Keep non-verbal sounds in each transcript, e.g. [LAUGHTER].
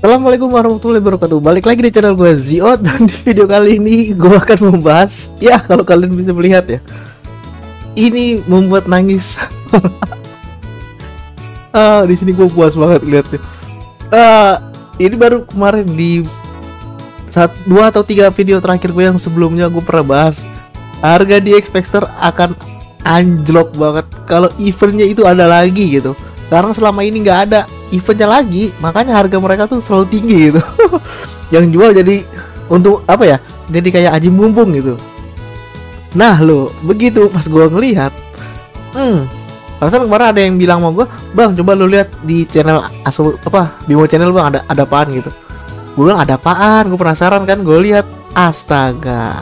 Assalamualaikum warahmatullahi wabarakatuh. Balik lagi di channel gue Ziot. Dan di video kali ini gue akan membahas Ya kalau kalian bisa melihat ya. Ini membuat nangis. [LAUGHS] Ah, di sini gue puas banget lihatnya ah, Ini baru kemarin di saat dua atau tiga video terakhir gue yang sebelumnya gue pernah bahas. Harga di Xpector akan anjlok banget. Kalau eventnya itu ada lagi gitu. Karena selama ini nggak ada eventnya lagi makanya harga mereka tuh selalu tinggi gitu. [LAUGHS] Yang jual jadi untuk apa ya jadi kayak aji mumpung gitu. Nah lo begitu pas gua ngelihat hmm Perasaan kemarin ada yang bilang mau gue Bang coba lu lihat di channel asal apa Bimo channel bang ada ada apaan gitu. Gue bilang ada apaan? Gue penasaran kan Gue lihat Astaga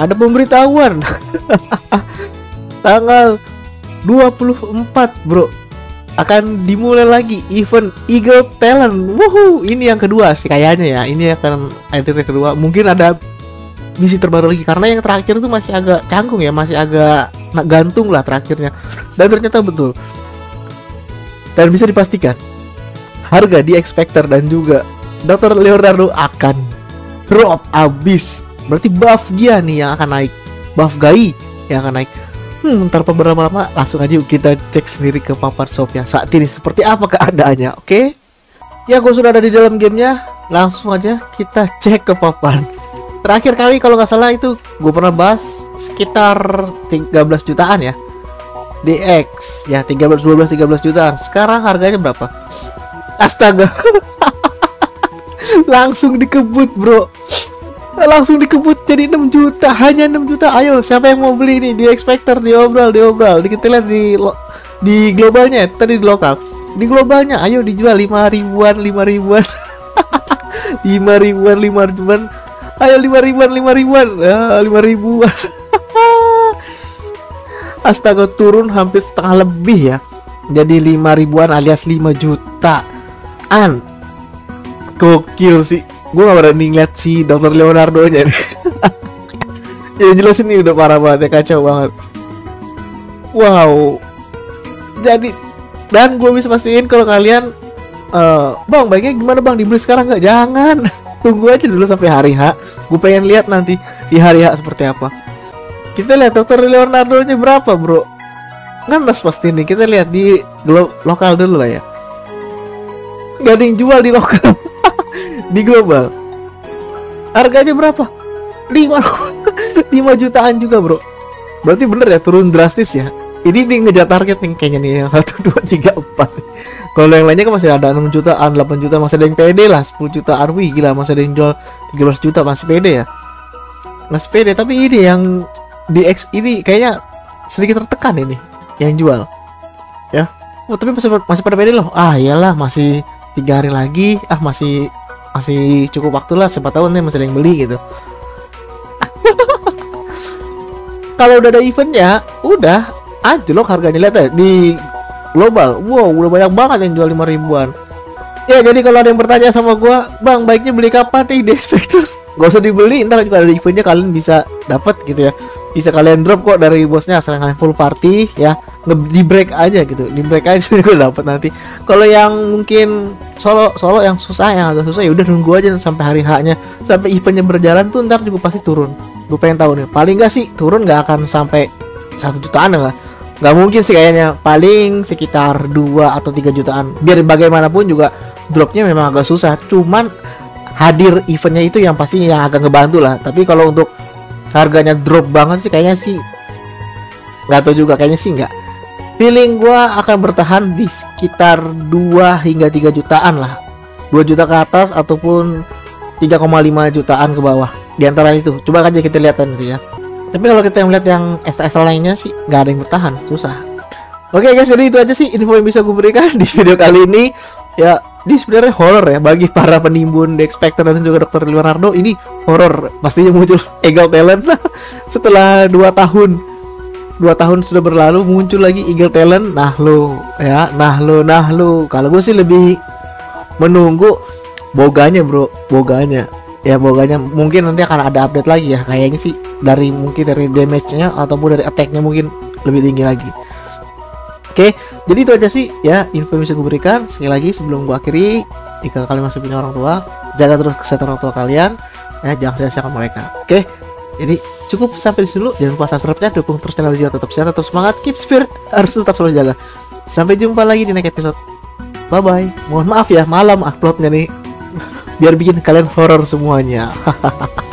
Ada pemberitahuan [LAUGHS] Tanggal 24 bro akan dimulai lagi event Eagle Talent. Woohoo, ini yang kedua sih kayaknya ya. Ini akan edit yang kedua. Mungkin ada misi terbaru lagi karena yang terakhir itu masih agak canggung ya, masih agak gantung lah terakhirnya. Dan ternyata betul. Dan bisa dipastikan harga di expector dan juga Dr. Leonardo akan drop abis. Berarti buff dia nih yang akan naik. Buff Gai yang akan naik Hmm, tanpa berlama-lama langsung aja kita cek sendiri ke papan shopnya saat ini seperti apa keadaannya, oke? Okay? Ya, gue sudah ada di dalam gamenya. Langsung aja kita cek ke papan. Terakhir kali kalau nggak salah itu gue pernah bahas sekitar 13 jutaan ya. DX ya 13 12 13 jutaan. Sekarang harganya berapa? Astaga. [LAUGHS] Langsung dikebut, Bro langsung dikebut jadi 6 juta hanya 6 juta. Ayo siapa yang mau beli nih di expector diobrol diobrol di kita lihat di lo, di globalnya tadi di lokal. Di globalnya ayo dijual 5 ribuan 5 ribuan. [LAUGHS] 5 ribuan 5 ribuan. Ayo 5 ribuan 5 ribuan. Ah, 5 ribuan. [LAUGHS] Astaga turun hampir setengah lebih ya. Jadi 5 ribuan alias 5 jutaan. Gokil sih gue gak berani ngeliat si dokter Leonardo nya [LAUGHS] ya jelas ini udah parah banget ya kacau banget. Wow. Jadi dan gue bisa pastiin kalau kalian uh, bang baiknya gimana bang? Dibeli sekarang nggak? Jangan. [LAUGHS] Tunggu aja dulu sampai hari H. Gue pengen lihat nanti di hari H seperti apa. Kita lihat dokter Leonardo nya berapa bro? Ngenes pasti nih. Kita lihat di lokal dulu lah ya. Gak ada yang jual di lokal [LAUGHS] di global. Harganya berapa? 5 5 [LAUGHS] jutaan juga bro. Berarti bener ya turun drastis ya. Ini nih ngejar target nih kayaknya nih yang satu dua tiga empat. Kalau yang lainnya kan masih ada 6 jutaan 8 juta masih ada yang pede lah 10 jutaan wih gila masih ada yang jual 13 juta masih pede ya. Masih pede tapi ini yang di X ini kayaknya sedikit tertekan ini yang jual. Ya. Oh, tapi masih masih pada pede loh. Ah iyalah masih tiga hari lagi. Ah masih masih cukup waktu lah siapa tahu nih masih ada yang beli gitu. [LAUGHS] Kalau udah ada event ya udah anjlok harganya. Lihat ya di global wow udah banyak banget yang jual lima ribuan. Ya jadi kalau ada yang bertanya sama gua bang baiknya beli kapan? Nih di Spectre gak usah dibeli ntar juga ada eventnya kalian bisa dapat gitu ya. Bisa kalian drop kok dari bosnya asal kalian full party ya. Nge di break aja gitu di break aja [LAUGHS] gue dapat nanti. Kalau yang mungkin solo solo yang susah yang agak susah ya udah nunggu aja sampai hari haknya sampai eventnya berjalan tuh ntar juga pasti turun. Gue pengen tahu nih paling gak sih turun nggak akan sampai satu jutaan lah. Nggak mungkin sih kayaknya paling sekitar 2 atau 3 jutaan. Biar bagaimanapun juga dropnya memang agak susah. Cuman hadir eventnya itu yang pasti yang agak ngebantu lah. Tapi kalau untuk harganya drop banget sih kayaknya sih nggak tahu juga kayaknya sih nggak. Feeling gue akan bertahan di sekitar 2 hingga 3 jutaan lah. 2 juta ke atas ataupun 3,5 jutaan ke bawah. Di antara itu. Coba aja kita lihat nanti ya. Tapi kalau kita melihat yang STS lainnya sih nggak ada yang bertahan. Susah. Oke guys jadi itu aja sih info yang bisa gue berikan [LAUGHS] di video kali ini. Ya ini sebenarnya horror ya bagi para penimbun The Expector dan juga Dr. Leonardo ini horror. Pastinya muncul [LAUGHS] Eagle Talent. [LAUGHS] Setelah dua tahun dua tahun sudah berlalu muncul lagi Eagle Talent. Nah lo ya nah lo nah lo. Kalau gue sih lebih menunggu boganya bro. Boganya. Ya boganya. Mungkin nanti akan ada update lagi ya. Kayaknya sih dari mungkin dari damage-nya ataupun dari attack-nya mungkin lebih tinggi lagi Oke, jadi itu aja sih ya info yang bisa gue berikan. Sekali lagi sebelum gue akhiri, jika kalian masih punya orang tua, jaga terus kesehatan orang tua kalian. Ya, jangan sia-siakan mereka. Oke, jadi cukup sampai di sini dulu. Jangan lupa subscribe-nya, dukung terus channel Zio tetap sehat, tetap semangat, keep spirit, harus tetap selalu jaga. Sampai jumpa lagi di next episode. Bye bye. Mohon maaf ya, malam uploadnya nih. [LAUGHS] Biar bikin kalian horor semuanya. Hahaha. [LAUGHS]